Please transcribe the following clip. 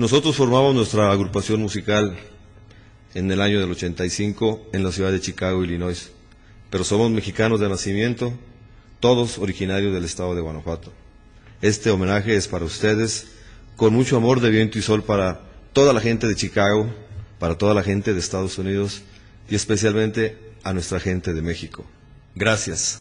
Nosotros formamos nuestra agrupación musical en el año del 85 en la ciudad de Chicago, Illinois, pero somos mexicanos de nacimiento, todos originarios del estado de Guanajuato. Este homenaje es para ustedes, con mucho amor de viento y sol para toda la gente de Chicago, para toda la gente de Estados Unidos y especialmente a nuestra gente de México. Gracias.